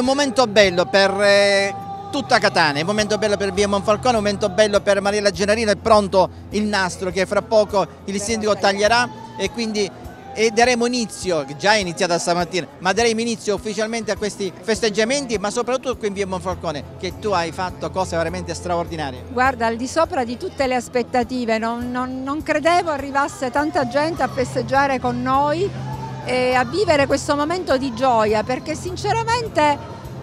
È un momento bello per eh, tutta Catania, è un momento bello per Via Monfalcone, un momento bello per Mariella Gennarino, è pronto il nastro che fra poco il sindaco taglierà e quindi e daremo inizio, già è iniziata stamattina, ma daremo inizio ufficialmente a questi festeggiamenti, ma soprattutto qui in via Monfalcone, che tu hai fatto cose veramente straordinarie. Guarda, al di sopra di tutte le aspettative, non, non, non credevo arrivasse tanta gente a festeggiare con noi e a vivere questo momento di gioia, perché sinceramente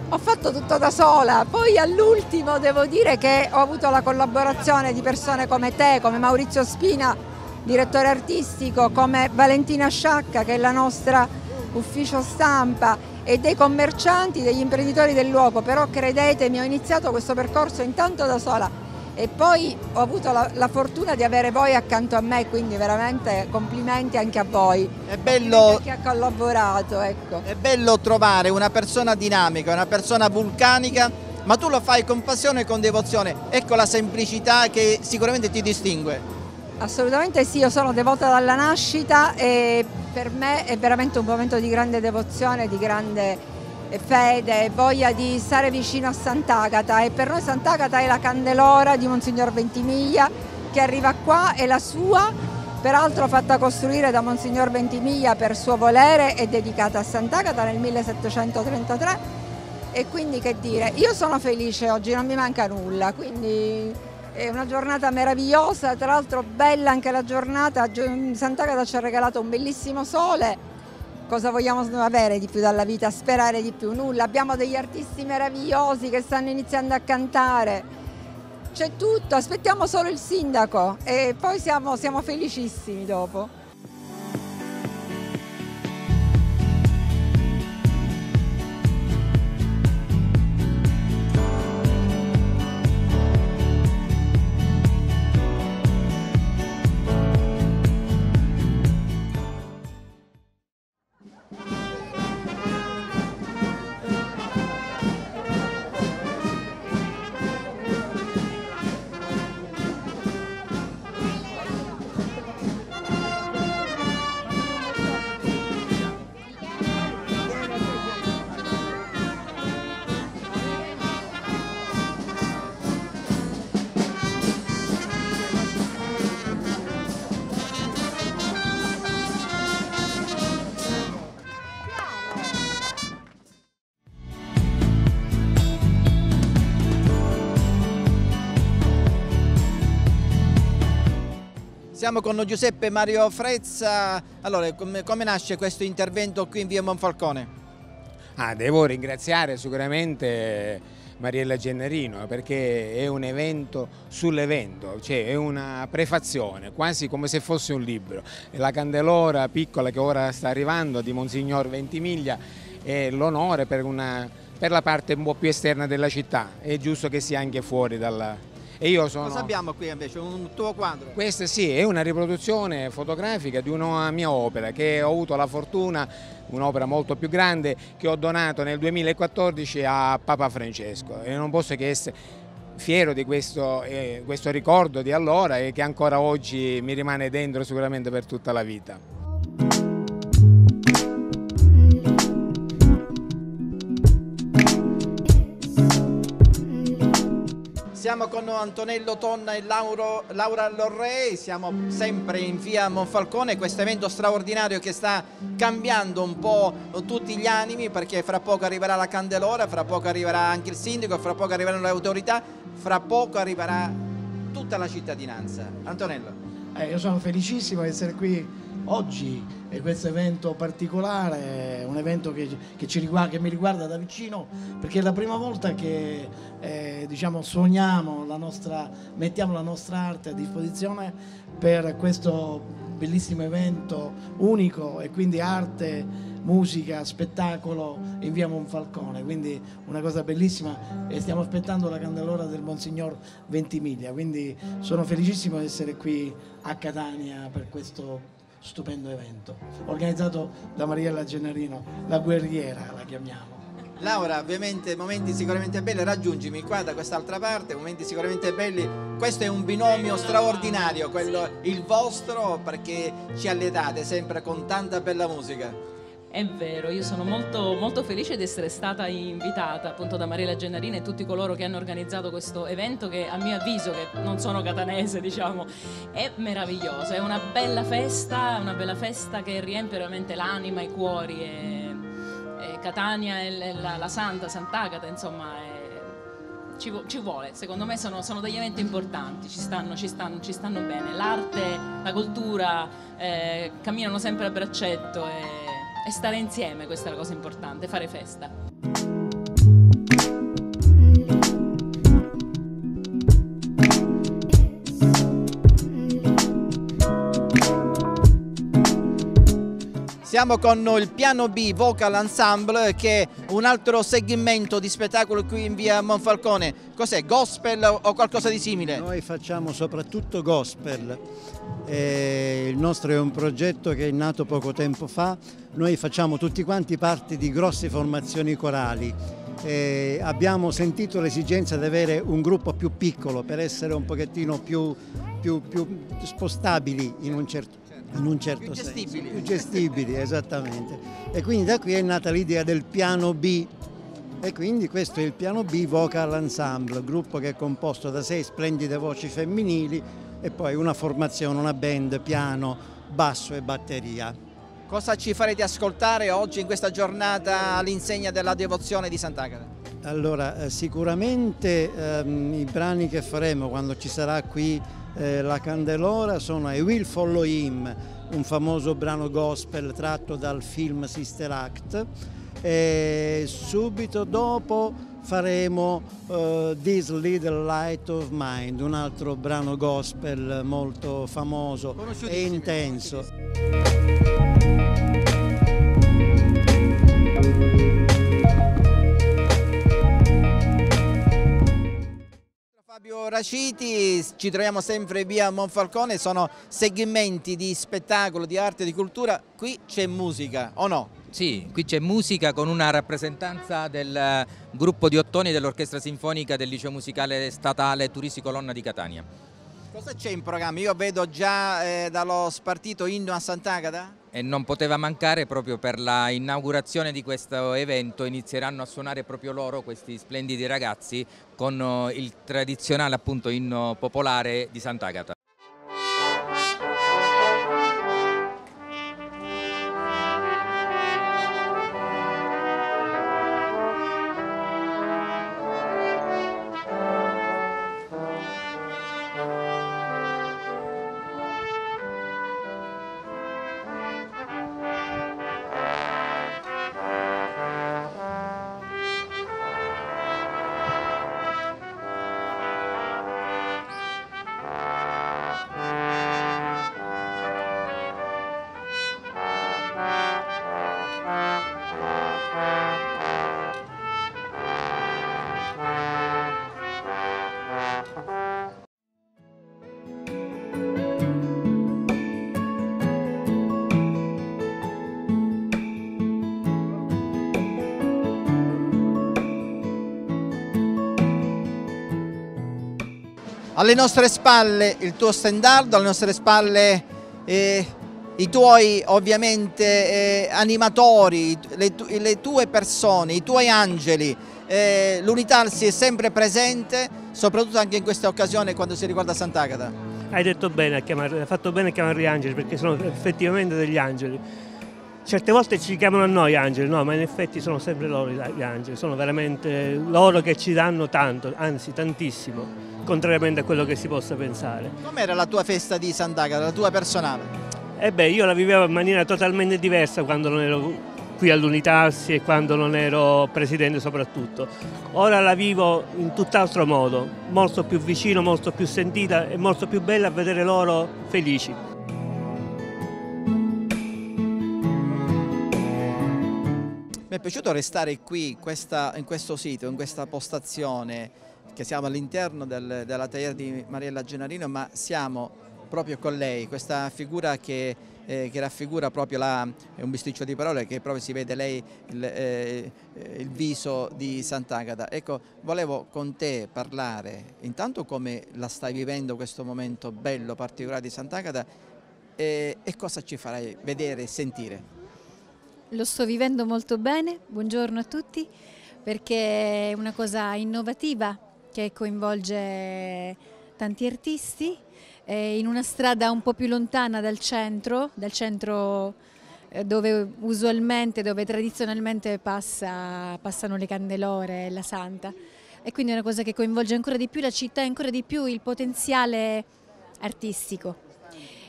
ho fatto tutto da sola, poi all'ultimo devo dire che ho avuto la collaborazione di persone come te, come Maurizio Spina, direttore artistico, come Valentina Sciacca che è la nostra ufficio stampa e dei commercianti, degli imprenditori del luogo, però credetemi ho iniziato questo percorso intanto da sola e poi ho avuto la, la, fortuna di avere voi accanto a me, quindi veramente complimenti anche a voi. È bello, chi ha collaborato. Ecco. È bello trovare una persona dinamica, una persona vulcanica, ma tu lo fai con passione e con devozione. Ecco la semplicità che sicuramente ti distingue. Assolutamente sì, io sono devota dalla nascita e per me è veramente un momento di grande devozione, di grande fede, voglia di stare vicino a Sant'Agata. E per noi Sant'Agata è la candelora di Monsignor Ventimiglia che arriva qua, è la sua, peraltro fatta costruire da Monsignor Ventimiglia per suo volere e dedicata a Sant'Agata nel 1733 e quindi che dire, io sono felice oggi, non mi manca nulla, quindi è una giornata meravigliosa, tra l'altro bella anche la giornata, Sant'Agata ci ha regalato un bellissimo sole Cosa vogliamo avere di più dalla vita? Sperare di più? Nulla. Abbiamo degli artisti meravigliosi che stanno iniziando a cantare. C'è tutto, aspettiamo solo il sindaco e poi siamo, siamo felicissimi dopo. Siamo con Giuseppe Mario Frezza. Allora, come, come nasce questo intervento qui in via Monfalcone? Ah, devo ringraziare sicuramente Mariella Gennarino perché è un evento sull'evento, cioè è una prefazione, quasi come se fosse un libro. La candelora piccola che ora sta arrivando di Monsignor Ventimiglia è l'onore per, per la parte un po' più esterna della città, è giusto che sia anche fuori dalla, e io sono... Cosa abbiamo qui invece? Un tuo quadro? Questa sì, è una riproduzione fotografica di una mia opera che ho avuto la fortuna, un'opera molto più grande, che ho donato nel 2014 a Papa Francesco e non posso che essere fiero di questo, eh, questo ricordo di allora e che ancora oggi mi rimane dentro sicuramente per tutta la vita. Siamo con Antonello Tonna e Lauro, Laura Lorrei, siamo sempre in via Monfalcone, questo evento straordinario che sta cambiando un po' tutti gli animi perché fra poco arriverà la Candelora, fra poco arriverà anche il sindaco, fra poco arriveranno le autorità, fra poco arriverà tutta la cittadinanza. Antonello. Eh, io sono felicissimo di essere qui oggi è questo evento particolare, un evento che, che, riguarda, che, mi riguarda da vicino perché è la prima volta che eh, diciamo, suoniamo la nostra, mettiamo la nostra arte a disposizione per questo bellissimo evento unico e quindi arte, musica, spettacolo in via Monfalcone, quindi una cosa bellissima e stiamo aspettando la candelora del Monsignor Ventimiglia, quindi sono felicissimo di essere qui a Catania per questo stupendo evento, organizzato da Mariella Gennarino, la guerriera la chiamiamo. Laura, ovviamente momenti sicuramente belli, raggiungimi qua da quest'altra parte, momenti sicuramente belli. Questo è un binomio straordinario, quello, il vostro, perché ci alletate sempre con tanta bella musica. È vero, io sono molto, molto felice di essere stata invitata appunto da Mariella Gennarina e tutti coloro che hanno organizzato questo evento che a mio avviso, che non sono catanese diciamo, è meraviglioso, è una bella festa, una bella festa che riempie veramente l'anima, i cuori e, e Catania e la, la Santa, Sant'Agata insomma è, ci, ci, vuole, secondo me sono, sono, degli eventi importanti, ci stanno, ci stanno, ci stanno bene. L'arte, la cultura eh, camminano sempre a braccetto e, e stare insieme, questa è la cosa importante, fare festa. Siamo con il piano B Vocal Ensemble che è un altro segmento di spettacolo qui in via Monfalcone. Cos'è? Gospel o qualcosa di simile? Noi facciamo soprattutto gospel. Eh, il nostro è un progetto che è nato poco tempo fa. Noi facciamo tutti quanti parte di grosse formazioni corali. Eh, abbiamo sentito l'esigenza di avere un gruppo più piccolo per essere un pochettino più, più, più spostabili in un certo in un certo più senso, gestibili. più gestibili, esattamente. E quindi da qui è nata l'idea del piano B. E quindi questo è il piano B Vocal Ensemble, gruppo che è composto da sei splendide voci femminili e poi una formazione, una band, piano, basso e batteria. Cosa ci farete ascoltare oggi in questa giornata all'insegna della devozione di Sant'Agata? Allora, eh, sicuramente ehm, i brani che faremo quando ci sarà qui eh, la Candelora sono I Will Follow Him, un famoso brano gospel tratto dal film Sister Act e subito dopo faremo uh, This Little Light of Mind, un altro brano gospel molto famoso e intenso. Fabio Raciti, ci troviamo sempre via Monfalcone, sono segmenti di spettacolo, di arte, di cultura, qui c'è musica o no? Sì, qui c'è musica con una rappresentanza del gruppo di ottoni dell'Orchestra Sinfonica del Liceo Musicale Statale Turisi Colonna di Catania. Cosa c'è in programma? Io vedo già eh, dallo spartito Inno a Sant'Agata? E non poteva mancare proprio per la inaugurazione di questo evento, inizieranno a suonare proprio loro, questi splendidi ragazzi, con eh, il tradizionale appunto inno popolare di Sant'Agata. Alle nostre spalle il tuo stendardo, alle nostre spalle eh, i tuoi ovviamente eh, animatori, le, le, tue persone, i tuoi angeli, eh, l'unità si è sempre presente, soprattutto anche in questa occasione quando si riguarda Sant'Agata. Hai detto bene, hai fatto bene a chiamarli angeli perché sono effettivamente degli angeli. Certe volte ci chiamano a noi angeli, no, ma in effetti sono sempre loro gli angeli, sono veramente loro che ci danno tanto, anzi tantissimo contrariamente a quello che si possa pensare. Com'era la tua festa di Sant'Agata, la tua personale? Eh beh, io la vivevo in maniera totalmente diversa quando non ero qui all'Unitarsi e quando non ero presidente soprattutto. Ora la vivo in tutt'altro modo, molto più vicino, molto più sentita e molto più bella a vedere loro felici. Mi è piaciuto restare qui questa, in questo sito, in questa postazione che siamo all'interno del, della tagliera di Mariella Gennarino, ma siamo proprio con lei, questa figura che, eh, che raffigura proprio la, è un bisticcio di parole che proprio si vede lei il, eh, il viso di Sant'Agata. Ecco, volevo con te parlare intanto come la stai vivendo questo momento bello, particolare di Sant'Agata e, e cosa ci farai vedere e sentire. Lo sto vivendo molto bene, buongiorno a tutti, perché è una cosa innovativa che coinvolge tanti artisti in una strada un po' più lontana dal centro, dal centro eh, dove usualmente, dove tradizionalmente passa, passano le candelore e la santa e quindi è una cosa che coinvolge ancora di più la città e ancora di più il potenziale artistico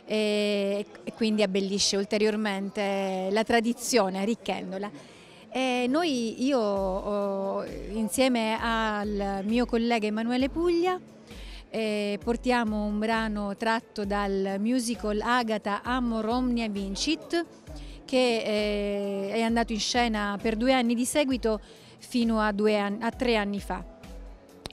e, e quindi abbellisce ulteriormente la tradizione arricchendola. E noi, io insieme al mio collega Emanuele Puglia, eh, portiamo un brano tratto dal musical Agata Amor Omnia Vincit che eh, è andato in scena per due anni di seguito fino a, anni, a tre anni fa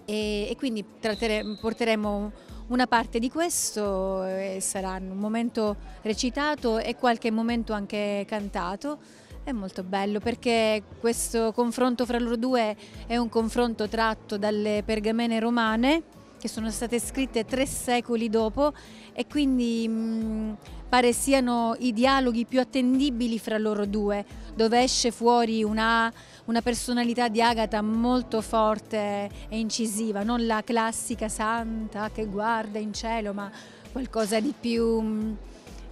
e, e quindi porteremo una parte di questo e sarà un momento recitato e qualche momento anche cantato. È molto bello perché questo confronto fra loro due è un confronto tratto dalle pergamene romane che sono state scritte tre secoli dopo e quindi mh, pare siano i dialoghi più attendibili fra loro due, dove esce fuori una, una personalità di Agata molto forte e incisiva, non la classica santa che guarda in cielo, ma qualcosa di più mh,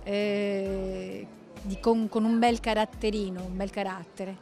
eh, di, con, con un bel caratterino, un bel carattere.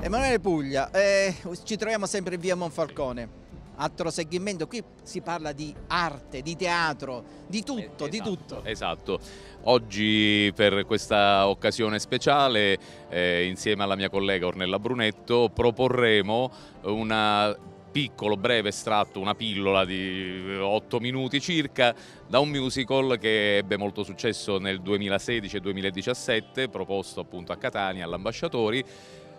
Emanuele Puglia, eh, ci troviamo sempre in via Monfalcone. Altro segmento, qui si parla di arte, di teatro, di tutto, esatto, di tutto. Esatto, oggi per questa occasione speciale eh, insieme alla mia collega Ornella Brunetto proporremo un piccolo, breve estratto, una pillola di 8 minuti circa, da un musical che ebbe molto successo nel 2016 e 2017, proposto appunto a Catania, all'Ambasciatori,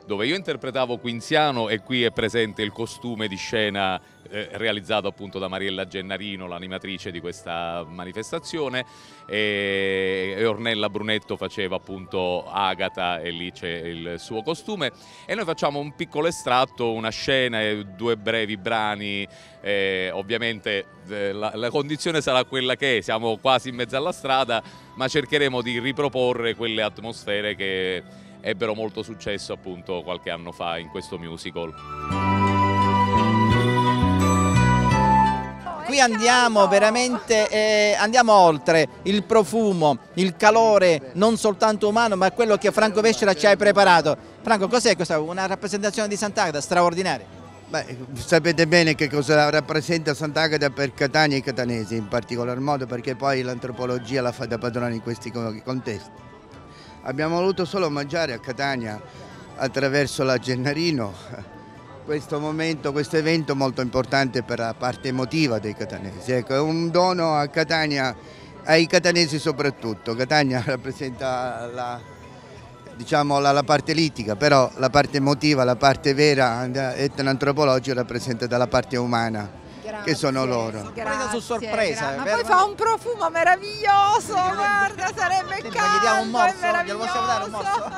dove io interpretavo Quinziano e qui è presente il costume di scena eh, realizzato appunto da Mariella Gennarino, l'animatrice di questa manifestazione e, Ornella Brunetto faceva appunto Agata e lì c'è il suo costume. E noi facciamo un piccolo estratto, una scena e due brevi brani, eh, ovviamente la, la condizione sarà quella che è, siamo quasi in mezzo alla strada ma cercheremo di riproporre quelle atmosfere che ebbero molto successo appunto qualche anno fa in questo musical. Qui andiamo veramente, eh, andiamo oltre il profumo, il calore non soltanto umano ma quello che Franco Vescera ci ha preparato. Franco cos'è questa? Una rappresentazione di Sant'Agata straordinaria? Beh, sapete bene che cosa rappresenta Sant'Agata per Catania e i catanesi in particolar modo perché poi l'antropologia la fa da padrone in questi contesti. Abbiamo voluto solo omaggiare a Catania attraverso la Gennarino questo momento, questo evento molto importante per la parte emotiva dei catanesi. Ecco, è un dono a Catania, ai catanesi soprattutto. Catania rappresenta la, diciamo, la, la parte litica, però la parte emotiva, la parte vera, etnoantropologica rappresenta dalla parte umana che sono loro. Grazie, su sorpresa. Ma poi fa un profumo meraviglioso, guarda, sarebbe Senti, caldo, gli diamo un morso, glielo possiamo dare un morso?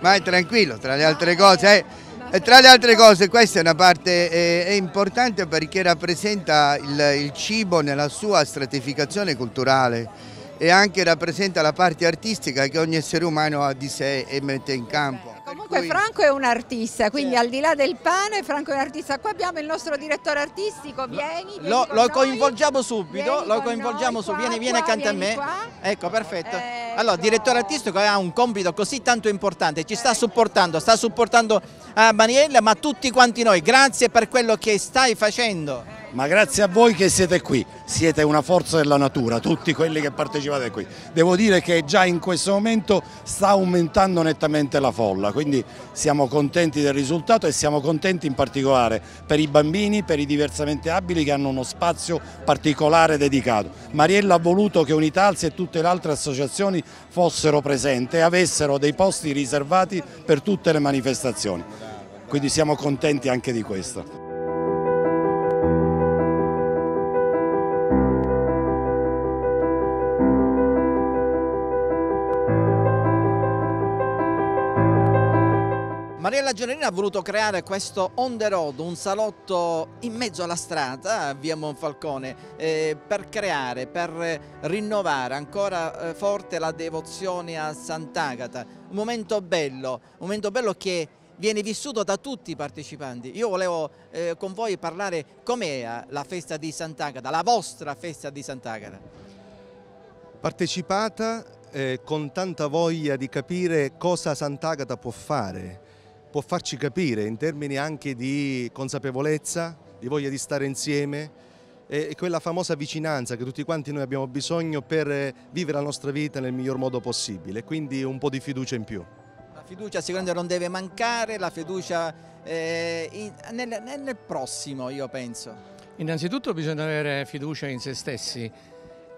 Ma è tranquillo, tra le altre cose, eh, e tra le altre cose questa è una parte eh, è importante perché rappresenta il, il cibo nella sua stratificazione culturale e anche rappresenta la parte artistica che ogni essere umano ha di sé e mette in campo. Comunque cui... Franco è un artista, quindi certo. al di là del pane Franco è un artista. Qua abbiamo il nostro direttore artistico, vieni. vieni lo, lo coinvolgiamo subito, lo coinvolgiamo subito, vieni, vieni accanto a me. Qua. Ecco, perfetto. Ecco. Allora, direttore artistico ha un compito così tanto importante, ci sta supportando, sta supportando a Mariella, ma tutti quanti noi. Grazie per quello che stai facendo ma grazie a voi che siete qui, siete una forza della natura, tutti quelli che partecipate qui. Devo dire che già in questo momento sta aumentando nettamente la folla, quindi siamo contenti del risultato e siamo contenti in particolare per i bambini, per i diversamente abili che hanno uno spazio particolare dedicato. Mariella ha voluto che Unitalsi e tutte le altre associazioni fossero presenti e avessero dei posti riservati per tutte le manifestazioni, quindi siamo contenti anche di questo. Mariella Generina ha voluto creare questo on the road, un salotto in mezzo alla strada, via Monfalcone, eh, per creare, per rinnovare ancora eh, forte la devozione a Sant'Agata. Un momento bello, un momento bello che viene vissuto da tutti i partecipanti. Io volevo eh, con voi parlare com'è la festa di Sant'Agata, la vostra festa di Sant'Agata. Partecipata eh, con tanta voglia di capire cosa Sant'Agata può fare, può farci capire in termini anche di consapevolezza, di voglia di stare insieme e quella famosa vicinanza che tutti quanti noi abbiamo bisogno per vivere la nostra vita nel miglior modo possibile, quindi un po' di fiducia in più. La fiducia sicuramente non deve mancare, la fiducia eh, in, nel, nel prossimo io penso. Innanzitutto bisogna avere fiducia in se stessi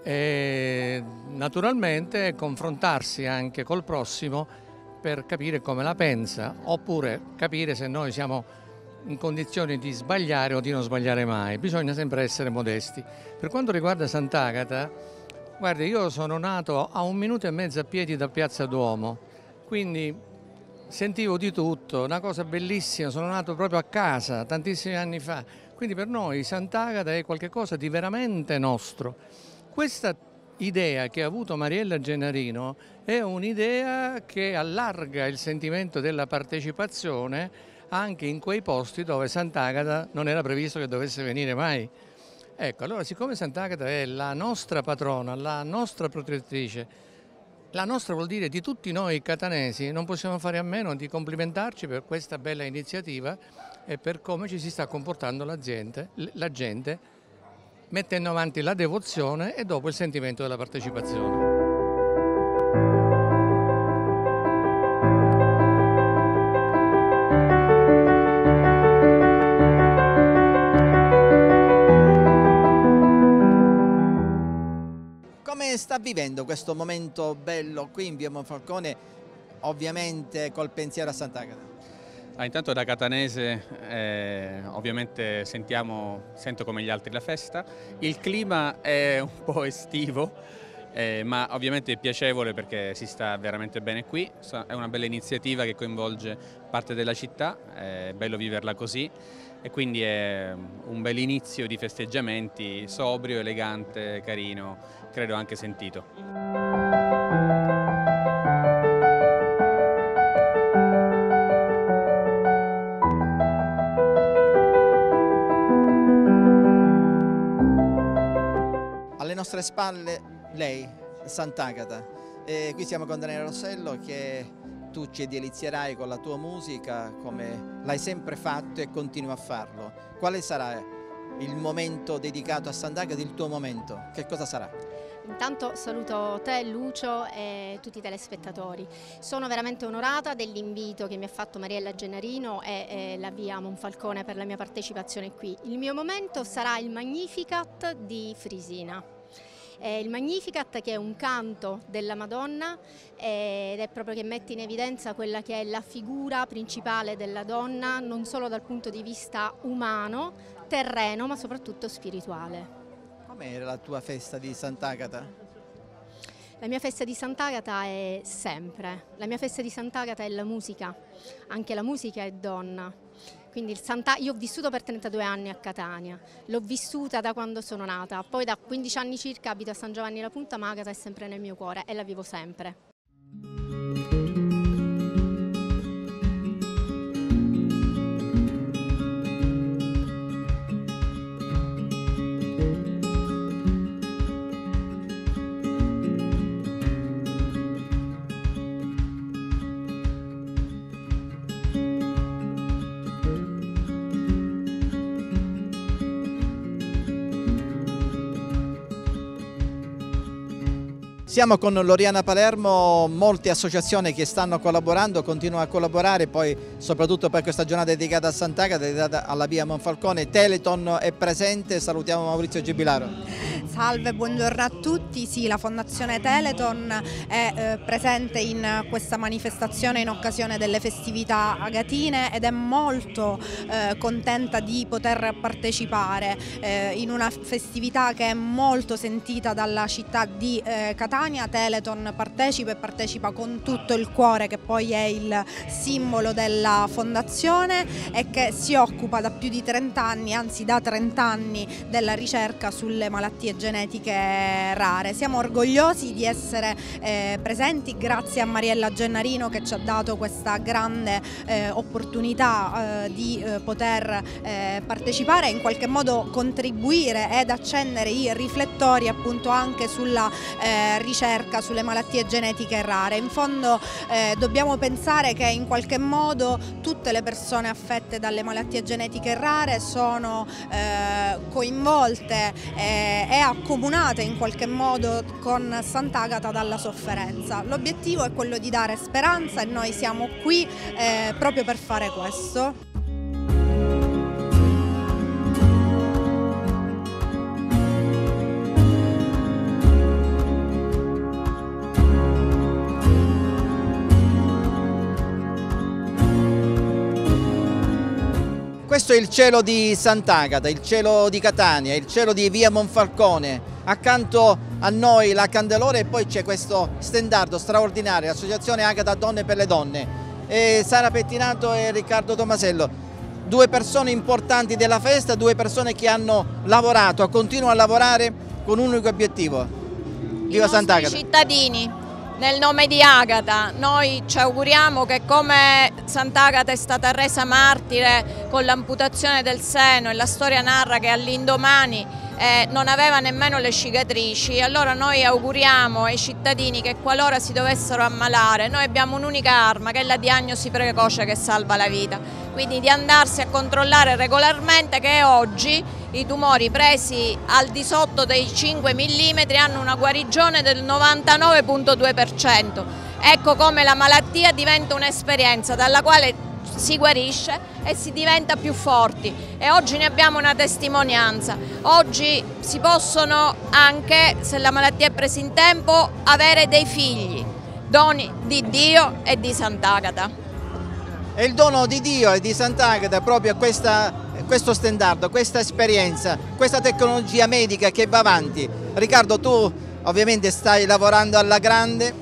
e naturalmente confrontarsi anche col prossimo per capire come la pensa oppure capire se noi siamo in condizioni di sbagliare o di non sbagliare mai, bisogna sempre essere modesti. Per quanto riguarda Sant'Agata, guardi io sono nato a un minuto e mezzo a piedi da Piazza Duomo, quindi sentivo di tutto, una cosa bellissima, sono nato proprio a casa tantissimi anni fa, quindi per noi Sant'Agata è qualcosa di veramente nostro. Questa idea che ha avuto Mariella Gennarino è un'idea che allarga il sentimento della partecipazione anche in quei posti dove Sant'Agata non era previsto che dovesse venire mai. Ecco, allora siccome Sant'Agata è la nostra patrona, la nostra protettrice, la nostra vuol dire di tutti noi catanesi, non possiamo fare a meno di complimentarci per questa bella iniziativa e per come ci si sta comportando la gente, la gente mettendo avanti la devozione e dopo il sentimento della partecipazione. Come sta vivendo questo momento bello qui in via Monfalcone, ovviamente col pensiero a Sant'Agata? Ah, intanto da catanese eh, ovviamente sentiamo, sento come gli altri la festa, il clima è un po' estivo eh, ma ovviamente è piacevole perché si sta veramente bene qui, è una bella iniziativa che coinvolge parte della città, è bello viverla così. E quindi è un bel inizio di festeggiamenti, sobrio, elegante, carino, credo anche sentito. Nostre spalle lei, Sant'Agata. Qui siamo con Daniele Rossello che tu ci delizierai con la tua musica come l'hai sempre fatto e continui a farlo. Quale sarà il momento dedicato a Sant'Agata, il tuo momento? Che cosa sarà? Intanto saluto te, Lucio e tutti i telespettatori. Sono veramente onorata dell'invito che mi ha fatto Mariella Gennarino e, e la via Monfalcone per la mia partecipazione qui. Il mio momento sarà il Magnificat di Frisina. Eh, il Magnificat che è un canto della Madonna ed è proprio che mette in evidenza quella che è la figura principale della donna non solo dal punto di vista umano, terreno ma soprattutto spirituale. Com'era la tua festa di Sant'Agata? La mia festa di Sant'Agata è sempre, la mia festa di Sant'Agata è la musica, anche la musica è donna. Quindi io ho vissuto per 32 anni a Catania, l'ho vissuta da quando sono nata, poi da 15 anni circa abito a San Giovanni la Punta, ma Agata è sempre nel mio cuore e la vivo sempre. Siamo con Loriana Palermo, molte associazioni che stanno collaborando, continuano a collaborare, poi soprattutto per questa giornata dedicata a Sant'Agata, dedicata alla via Monfalcone. Teleton è presente, salutiamo Maurizio Gibilaro. Salve, buongiorno a tutti. Sì, la Fondazione Teleton è eh, presente in questa manifestazione in occasione delle festività agatine ed è molto eh, contenta di poter partecipare eh, in una festività che è molto sentita dalla città di eh, Catania. Teleton partecipa e partecipa con tutto il cuore che poi è il simbolo della fondazione e che si occupa da più di 30 anni, anzi da 30 anni, della ricerca sulle malattie genetiche rare. Siamo orgogliosi di essere eh, presenti grazie a Mariella Gennarino che ci ha dato questa grande eh, opportunità eh, di eh, poter eh, partecipare e in qualche modo contribuire ed accendere i riflettori appunto anche sulla eh, ricerca sulle malattie genetiche rare. In fondo dobbiamo pensare che in qualche modo tutte le persone affette dalle malattie genetiche rare sono coinvolte e accomunate in qualche modo con Sant'Agata dalla sofferenza. L'obiettivo è quello di dare speranza e noi siamo qui eh, proprio per fare questo. Questo è il cielo di Sant'Agata, il cielo di Catania, il cielo di via Monfalcone. Accanto a noi la Candelora e poi c'è questo stendardo straordinario, l'associazione Agata Donne per le Donne. E Sara Pettinato e Riccardo Tomasello, due persone importanti della festa, due persone che hanno lavorato, continuano a lavorare con un unico obiettivo. Viva Sant'Agata! cittadini, nel nome di Agata. Noi ci auguriamo che come Sant'Agata è stata resa martire con l'amputazione del seno e la storia narra che all'indomani eh, non aveva nemmeno le cicatrici, allora noi auguriamo ai cittadini che qualora si dovessero ammalare, noi abbiamo un'unica arma che è la diagnosi precoce che salva la vita, quindi di andarsi a controllare regolarmente che oggi i tumori presi al di sotto dei 5 mm hanno una guarigione del 99.2%. Ecco come la malattia diventa un'esperienza dalla quale si guarisce e si diventa più forti e oggi ne abbiamo una testimonianza. Oggi si possono anche, se la malattia è presa in tempo, avere dei figli, doni di Dio e di Sant'Agata. E il dono di Dio e di Sant'Agata proprio questa, questo stendardo, questa esperienza, questa tecnologia medica che va avanti. Riccardo tu ovviamente stai lavorando alla grande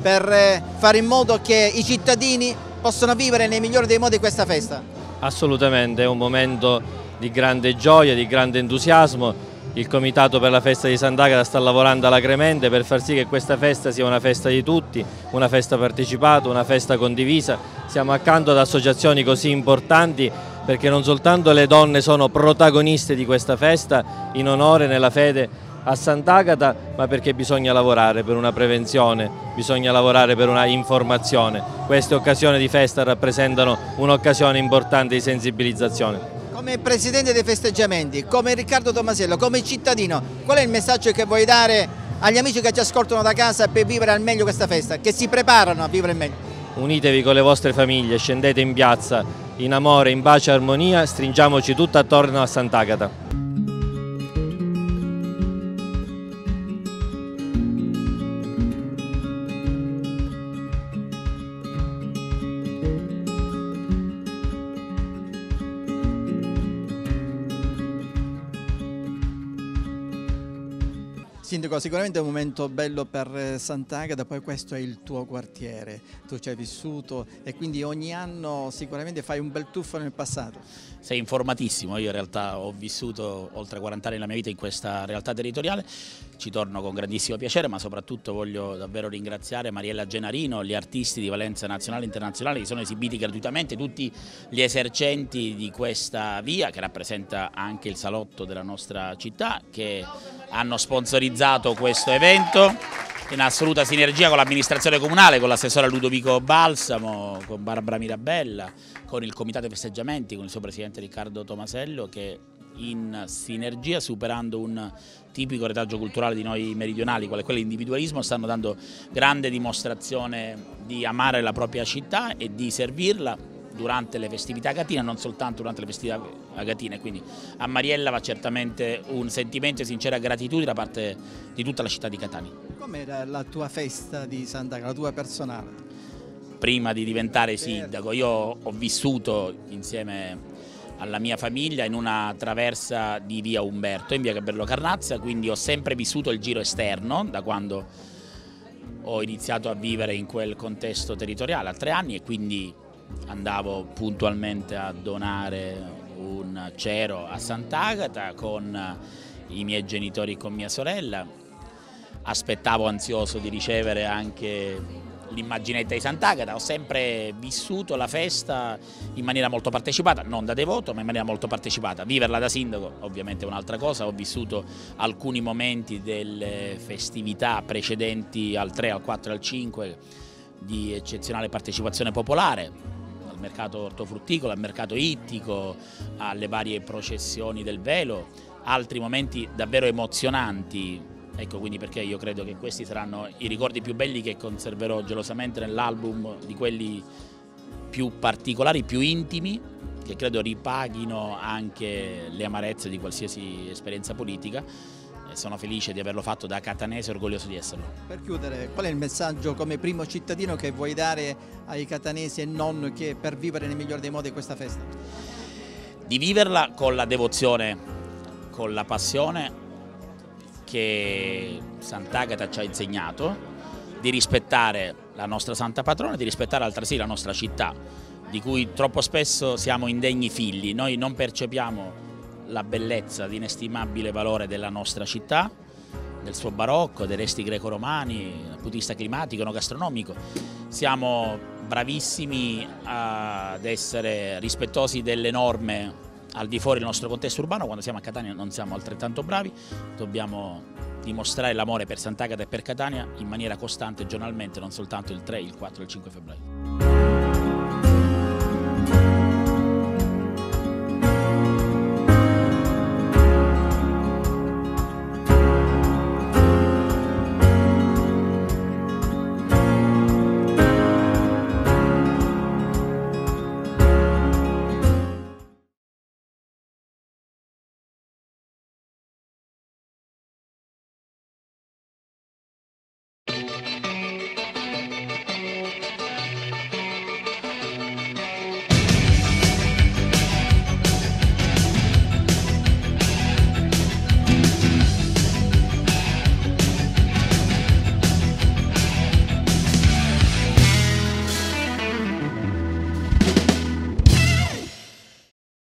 per eh, fare in modo che i cittadini possono vivere nei migliori dei modi questa festa. Assolutamente, è un momento di grande gioia, di grande entusiasmo. Il Comitato per la festa di Sant'Agata sta lavorando alacremente per far sì che questa festa sia una festa di tutti, una festa partecipata, una festa condivisa. Siamo accanto ad associazioni così importanti perché non soltanto le donne sono protagoniste di questa festa in onore nella fede a Sant'Agata, ma perché bisogna lavorare per una prevenzione, bisogna lavorare per una informazione. Queste occasioni di festa rappresentano un'occasione importante di sensibilizzazione. Come Presidente dei festeggiamenti, come Riccardo Tomasello, come cittadino, qual è il messaggio che vuoi dare agli amici che ci ascoltano da casa per vivere al meglio questa festa, che si preparano a vivere al meglio? Unitevi con le vostre famiglie, scendete in piazza, in amore, in pace e armonia, stringiamoci tutto attorno a Sant'Agata. Sicuramente è un momento bello per eh, Sant'Agata, poi questo è il tuo quartiere, tu ci hai vissuto e quindi ogni anno sicuramente fai un bel tuffo nel passato. Sei informatissimo, io in realtà ho vissuto oltre 40 anni della mia vita in questa realtà territoriale, ci torno con grandissimo piacere ma soprattutto voglio davvero ringraziare Mariella Genarino, gli artisti di valenza nazionale e internazionale che sono esibiti gratuitamente, tutti gli esercenti di questa via che rappresenta anche il salotto della nostra città che hanno sponsorizzato questo evento in assoluta sinergia con l'amministrazione comunale, con l'assessore Ludovico Balsamo, con Barbara Mirabella, con il comitato festeggiamenti, con il suo presidente Riccardo Tomasello che in sinergia superando un tipico retaggio culturale di noi meridionali, quale quello dell'individualismo, stanno dando grande dimostrazione di amare la propria città e di servirla durante le festività agatine, non soltanto durante le festività agatine, quindi a Mariella va certamente un sentimento di sincera gratitudine da parte di tutta la città di Catania. Com'era la tua festa di Sant'Agata, la tua personale? Prima di diventare sindaco io ho vissuto insieme alla mia famiglia in una traversa di via Umberto in via Gabriello Carnazza, quindi ho sempre vissuto il giro esterno da quando ho iniziato a vivere in quel contesto territoriale a tre anni e quindi andavo puntualmente a donare un cero a Sant'Agata con i miei genitori e con mia sorella. Aspettavo ansioso di ricevere anche l'immaginetta di Sant'Agata, ho sempre vissuto la festa in maniera molto partecipata, non da devoto ma in maniera molto partecipata. Viverla da sindaco ovviamente è un'altra cosa, ho vissuto alcuni momenti delle festività precedenti al 3, al 4 e al 5 di eccezionale partecipazione popolare, mercato ortofrutticolo, al mercato ittico, alle varie processioni del velo, altri momenti davvero emozionanti. Ecco quindi perché io credo che questi saranno i ricordi più belli che conserverò gelosamente nell'album, di quelli più particolari, più intimi, che credo ripaghino anche le amarezze di qualsiasi esperienza politica e sono felice di averlo fatto da catanese e orgoglioso di esserlo. Per chiudere, qual è il messaggio come primo cittadino che vuoi dare ai catanesi e non che per vivere nel miglior dei modi questa festa? Di viverla con la devozione, con la passione che Sant'Agata ci ha insegnato, di rispettare la nostra santa patrona e di rispettare altresì la nostra città, di cui troppo spesso siamo indegni figli. Noi non percepiamo la bellezza l'inestimabile valore della nostra città, del suo barocco, dei resti greco-romani, dal punto di vista climatico, no gastronomico. Siamo bravissimi ad essere rispettosi delle norme al di fuori del nostro contesto urbano, quando siamo a Catania non siamo altrettanto bravi, dobbiamo dimostrare l'amore per Sant'Agata e per Catania in maniera costante giornalmente, non soltanto il 3, il 4 e il 5 febbraio.